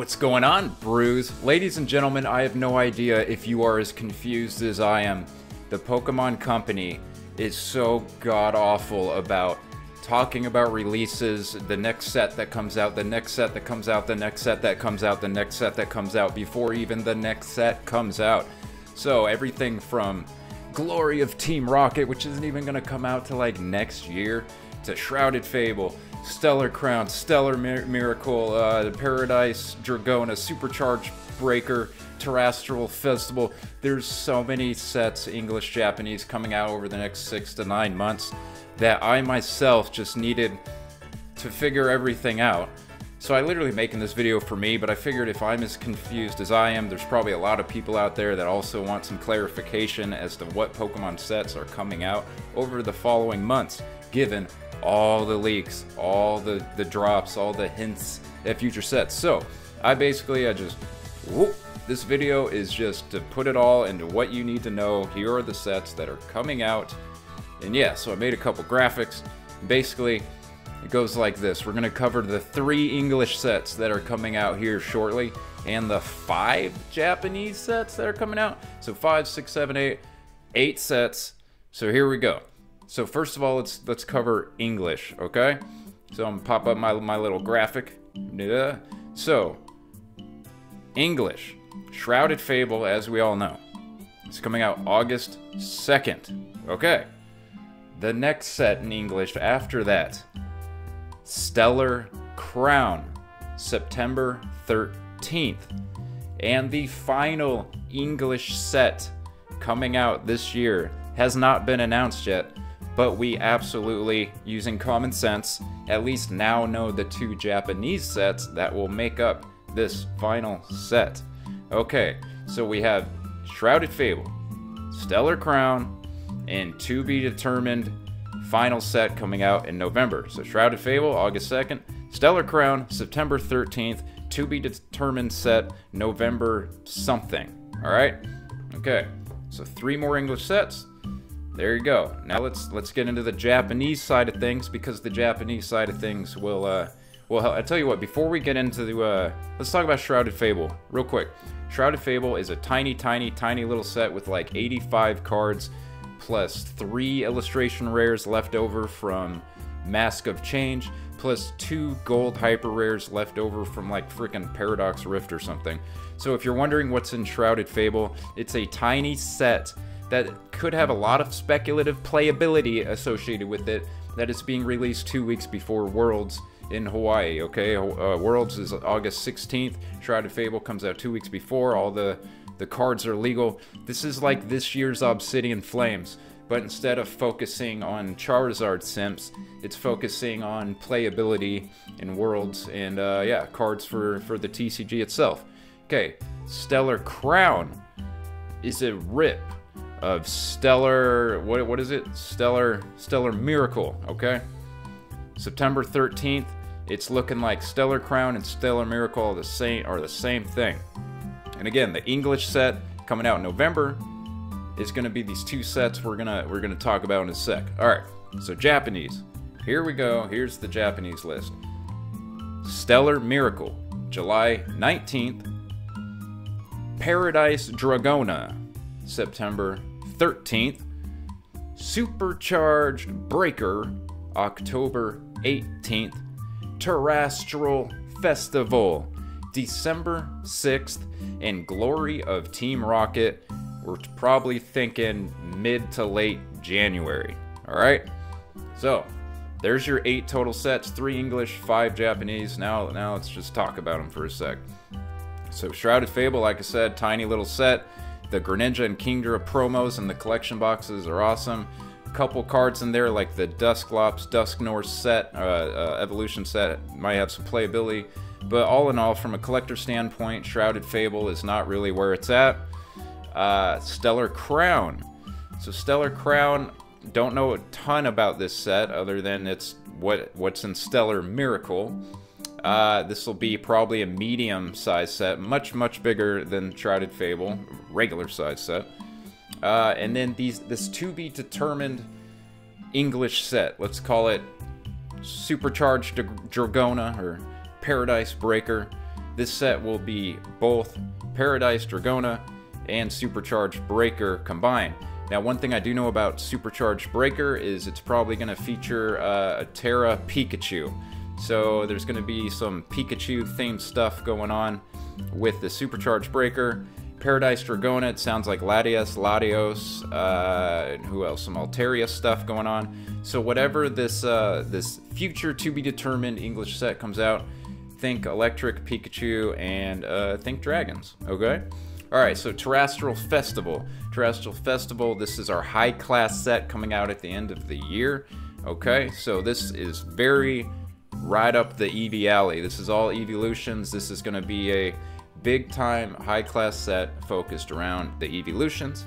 What's going on, Brews? Ladies and gentlemen, I have no idea if you are as confused as I am. The Pokemon Company is so god awful about talking about releases, the next set that comes out, the next set that comes out, the next set that comes out, the next set that comes out, before even the next set comes out. So, everything from Glory of Team Rocket, which isn't even going to come out till like next year, to Shrouded Fable, Stellar Crown, Stellar Mir- Miracle, uh, Paradise Dragona, Supercharged Breaker, Terrestrial Festival. There's so many sets, English, Japanese, coming out over the next six to nine months that I myself just needed to figure everything out. So I literally making this video for me, but I figured if I'm as confused as I am, there's probably a lot of people out there that also want some clarification as to what Pokemon sets are coming out over the following months, given all the leaks, all the, the drops, all the hints at future sets. So I basically, I just, whoop, this video is just to put it all into what you need to know. Here are the sets that are coming out. And yeah, so I made a couple graphics. Basically, it goes like this. We're going to cover the three English sets that are coming out here shortly and the five Japanese sets that are coming out. So five, six, seven, eight, eight sets. So here we go. So first of all, let's let's cover English, okay? So I'm gonna pop up my, my little graphic. So, English. Shrouded Fable, as we all know. It's coming out August 2nd. Okay. The next set in English after that Stellar Crown, September 13th. And the final English set coming out this year has not been announced yet, but we absolutely, using common sense, at least now know the two Japanese sets that will make up this final set. Okay, so we have Shrouded Fable, Stellar Crown, and to be determined final set coming out in November. So Shrouded Fable, August 2nd, Stellar Crown, September 13th, to be determined set November something. All right? Okay. So three more English sets. There you go. Now let's let's get into the Japanese side of things because the Japanese side of things will uh well I tell you what before we get into the uh let's talk about Shrouded Fable real quick. Shrouded Fable is a tiny tiny tiny little set with like 85 cards plus 3 illustration rares left over from Mask of Change plus 2 gold hyper rares left over from like freaking Paradox Rift or something. So if you're wondering what's in Shrouded Fable, it's a tiny set that could have a lot of speculative playability associated with it that is being released two weeks before Worlds in Hawaii. Okay, uh, Worlds is August 16th. Shrouded Fable comes out two weeks before. All the the cards are legal. This is like this year's Obsidian Flames, but instead of focusing on Charizard simps, it's focusing on playability in Worlds and uh, yeah, cards for for the TCG itself. Okay, Stellar Crown is a rip of Stellar. What what is it? Stellar Stellar Miracle. Okay. September 13th. It's looking like Stellar Crown and Stellar Miracle are the same are the same thing. And again, the English set coming out in November is going to be these two sets we're gonna we're gonna talk about in a sec. All right. So Japanese. Here we go. Here's the Japanese list. Stellar Miracle, July 19th. Paradise Dragona, September 13th. Supercharged Breaker, October 18th. Terrestrial Festival, December 6th. And Glory of Team Rocket, we're probably thinking mid to late January. All right? So, there's your eight total sets three English, five Japanese. Now, now let's just talk about them for a sec. So, Shrouded Fable, like I said, tiny little set. The Greninja and Kingdra promos and the collection boxes are awesome. A couple cards in there, like the Dusclops, Dusknoir set, uh, uh, evolution set, might have some playability. But all in all, from a collector standpoint, Shrouded Fable is not really where it's at. Uh, Stellar Crown. So Stellar Crown, don't know a ton about this set other than it's what what's in Stellar Miracle. Uh, this will be probably a medium size set, much much bigger than Shrouded Fable, regular size set. Uh, and then these this to be determined English set. Let's call it Supercharged Dragona or Paradise Breaker. This set will be both Paradise Dragona and Supercharged Breaker combined. Now, one thing I do know about Supercharged Breaker is it's probably going to feature uh, a Tera Pikachu. So there's going to be some Pikachu themed stuff going on with the Supercharged Breaker. Paradise Dragona, it sounds like Latias, Latios, uh, who else? Some Altaria stuff going on. So whatever this uh, this future to be determined English set comes out, think Electric, Pikachu, and uh, think Dragons. Okay. All right. So Terrestrial Festival. Terrestrial Festival. This is our high class set coming out at the end of the year. Okay. So this is very right up the Eevee alley. This is all evolutions. This is going to be a big time high class set focused around the evolutions.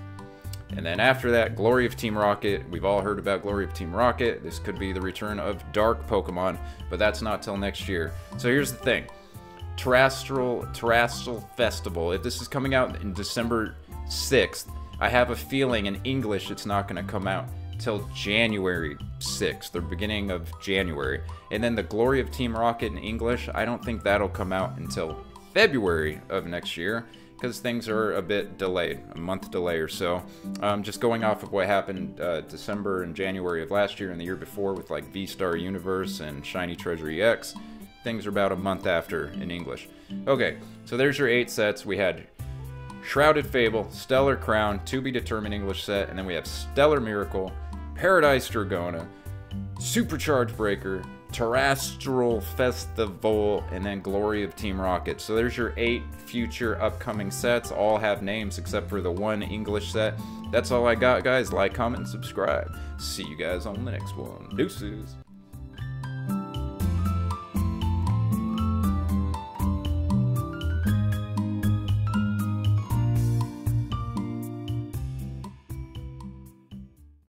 And then after that, Glory of Team Rocket. We've all heard about Glory of Team Rocket. This could be the return of Dark Pokemon, but that's not till next year. So here's the thing. Terrestrial Terrestrial Festival. If this is coming out in December 6th, I have a feeling in English it's not going to come out till January 6th, the beginning of January. And then the Glory of Team Rocket in English, I don't think that'll come out until February of next year because things are a bit delayed, a month delay or so. Um, just going off of what happened uh, December and January of last year and the year before with like V Star Universe and Shiny Treasure ex, things are about a month after in English. Okay, so there's your eight sets. We had Shrouded Fable, Stellar Crown, to be determined English set, and then we have Stellar Miracle, Paradise Dragona, Supercharge Breaker, Terrestrial Festival, and then Glory of Team Rocket. So there's your eight future upcoming sets. All have names except for the one English set. That's all I got, guys. Like, comment, and subscribe. See you guys on the next one. Deuces.